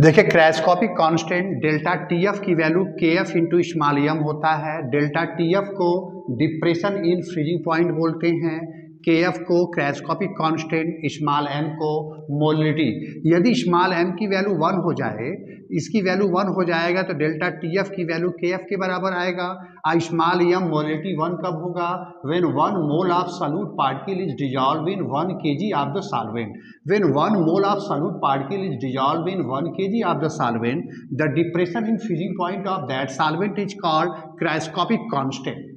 देखिए cryoscopic constant delta T F की value K F into small m होता है। डेल्टा टी एफ़ को डिप्रेशन इन फ्रीजिंग पॉइंट बोलते हैं। के एफ़ को क्रैशकॉपिक कांस्टेंट स्मॉल एम को मोलिटी यदि स्मॉल एम की वैल्यू वन हो जाए, इसकी वैल्यू वन हो जाएगा तो डेल्टा टी एफ़ की वैल्यू के एफ़ के बराबर आएगा। आ स्मॉल एम मोलिटी वन कब होगा? When one mole of solute particle is dissolve in one K G of the solvent when one mole of solute particle is dissolve in one K G of the solvent the depression in fusing point of that solvent is called cryoscopic constant